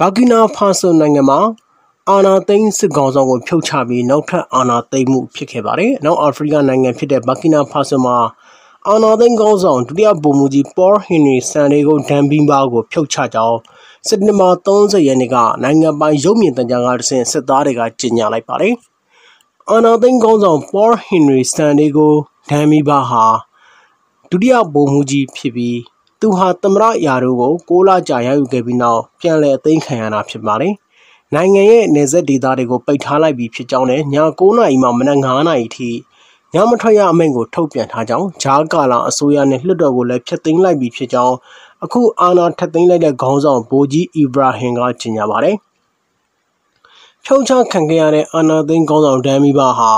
ဘာကီနာဖာဆိုနိုင်ငံမှာအာနာသိန်းစစ်ကောင်ဆောင်ကိုဖြုတ်ချပြီးနောက်ထပ်အာနာသိန်းမှုဖြစ်ခဲ့ပါတယ်။နောက်အာဖရိကနိုင်ငံဖြစ်တဲ့ဘာကီနာဖာဆိုမှာအာနာသိန်းကောင်ဆောင်ဒုတိယဗိုလ်မှူးကြီးပေါ်ဟင်ရီဆန်ဒေကိုဒန်ဘီဘာကိုဖြုတ်ချကြောင်းစက်တင်ဘာ30ရက်နေ့ကနိုင်ငံပိုင်ရုပ်မြင်သံကြားကတဆင့်စစ်သားတွေကကြေညာလိုက်ပါတယ်။အာနာသိန်းကောင်ဆောင်ပေါ်ဟင်ရီဆန်ဒေကိုဒန်ဘီဘာဟာဒုတိယဗိုလ်မှူးကြီးဖြစ်ပြီး သူဟာသမရယာတို့ကို6လကြာရယူခဲ့ပြီးနောက်ပြန်လည်အသိမ်းခံရတာဖြစ်ပါတယ်။နိုင်ငံရဲ့နေဆက်ဒေသတွေကိုပိတ်ထားလိုက်ပြီးဖြစ်ကြောင်းနဲ့ည9နာရီမှမနက်9နာရီထိညမထွက်ရအမိန့်ကိုထုတ်ပြန်ထားကြောင်းဂျားကာလာအစိုးရနဲ့လွှတ်တော်ကိုလည်းဖျက်သိမ်းလိုက်ပြီးဖြစ်ကြောင်းအခုအာဏာထက်သိမ်းလိုက်တဲ့ခေါင်းဆောင်ဗိုလ်ကြီးအီဘရာဟင်ကကြေညာပါတယ်။ဖြုတ်ချခံခဲ့ရတဲ့အာဏာသိမ်းခေါင်းဆောင်ဒန်မီဘာဟာ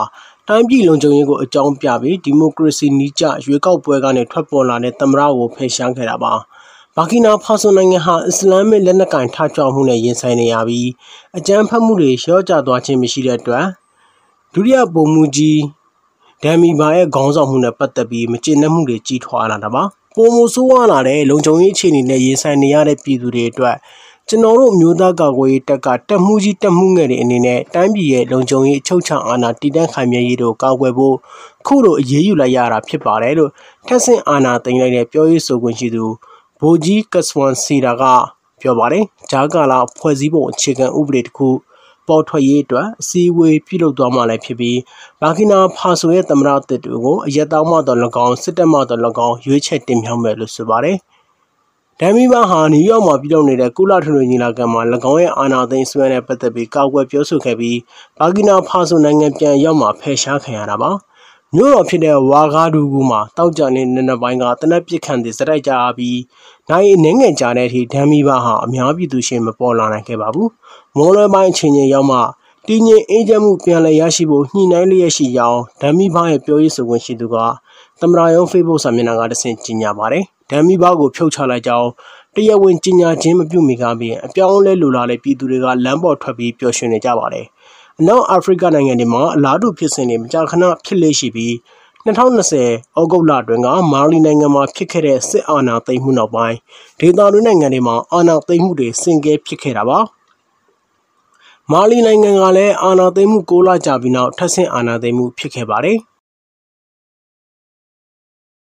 တိုင်းပြည်လုံခြုံရေးကိုအကြောင်းပြပြီးဒီမိုကရေစီနည်းကျရွေးကောက်ပွဲကနေထွက်ပေါ်လာတဲ့သမ္မတကိုဖယ်ရှားခဲ့တာပါ။ဘာကီနာဖာဆိုနိုင်ငံဟာအစ္စလာမ်မစ်လက်နက်ကင်ထကြွမှုနဲ့ရင်ဆိုင်နေရပြီးအကြမ်းဖက်မှုတွေလျော့ကျသွားခြင်းမရှိတဲ့အတွက်ဒုတိယဗိုလ်မှူးကြီးဒမ်မီဘာရဲ့ခေါင်းဆောင်မှုနဲ့ပတ်သက်ပြီးမကျေနပ်မှုတွေကြီးထွားလာတာပါ။ပုံမဆိုးဝါးလာတဲ့လုံခြုံရေးအခြေအနေနဲ့ရင်ဆိုင်နေရတဲ့ပြည်သူတွေအတွက် ကျွန်တော်တို့မျိုးသားကာကွယ်ရေးတပ်ကတပ်မှုကြီးတပ်မှုငယ်တွေအနေနဲ့တိုင်းပြည်ရဲ့လုံခြုံရေးအချုပ်ချာအာဏာတည်တံ့ခိုင်မြဲရေးတို့ကာကွယ်ဖို့ခုလိုအရေးယူလိုက်ရတာဖြစ်ပါတယ်လို့ထက်ဆင့်အာဏာသိမ်းလိုက်တဲ့ပြောရေးဆိုခွင့်ရှိသူဗိုလ်ကြီးကစဝန်စီတာကပြောပါတယ်ဂျာကာလာဖွဲ့စည်းပုံအခြေခံဥပဒေတစ်ခုပေါ်ထွက်ရေးအတွက်အစည်းအဝေးပြုလုပ်သွားမှလည်းဖြစ်ပြီးဘာကီနာဖာဆိုရဲ့သမ္မတအသစ်တွေကိုအရက်တောင်းမှတော်၎င်းစစ်တပ်မှတော်၎င်းရွေးချယ်တင်မြှောက်မယ်လို့ဆိုပါတယ်။ ဒမ်မီဘာဟာနယူးယောက်မှာပြုလုပ်နေတဲ့ကုလထွေထွေညီလာခံမှာ၎င်းရဲ့အာဏာသိမ်းဆွဲနဲ့ပတ်သက်ပြီးကောက်ွယ်ပြောဆိုခဲ့ပြီးဘာကီနာဖာဆိုနိုင်ငံပြန်ရောက်မှာဖယ်ရှားခံရတာပါမြို့တော်ဖြစ်တဲ့ဝါကားဒူကူမှာတောက်ကြတဲ့နနပိုင်းကတနက်ပစ်ခန့်တွေစတိုက်ကြပြီးနိုင်အနေငယ်ကြတဲ့အထိဒမ်မီဘာဟာအများပြည်သူရှင်မပေါ်လာနိုင်ခဲ့ပါဘူးမော်လွယ်ပိုင်းအချိန်ချင်းရောက်မှတည်ငြိမ်အေးချမ်းမှုပြန်လည်ရရှိဖို့ညှိနှိုင်းလျက်ရှိကြောင်းဒမ်မီဘာရဲ့ပြောရေးဆိုခွင့်ရှိသူကသမရာယုံ Facebook စာမျက်နှာကတဆင့်ကြေညာပါတယ်။ ဒမ်မီဘာကိုဖြုတ်ချလိုက်ကြောင်းတရားဝင်ကြေညာခြင်းမပြုမီကပင်အပြောင်းလဲလိုလာတဲ့ပြည်သူတွေကလမ်းပေါ်ထွက်ပြီးပျော်ရွှင်နေကြပါတယ်။အနောက်အာဖရိကနိုင်ငံတွေမှာအလားတူဖြစ်စဉ်တွေမကြာခဏဖြစ်လေရှိပြီး2020ဩဂုတ်လအတွင်းကမာလီနိုင်ငံမှာဖြစ်ခဲ့တဲ့စစ်အာဏာသိမ်းမှုနောက်ပိုင်းဒေသတွင်းနိုင်ငံတွေမှာအာဏာသိမ်းမှုတွေဆင်ကဲဖြစ်ခဲ့တာပါ။မာလီနိုင်ငံကလည်းအာဏာသိမ်းမှု6လကြာပြီးနောက်ထပ်ဆင့်အာဏာသိမ်းမှုဖြစ်ခဲ့ပါတယ်။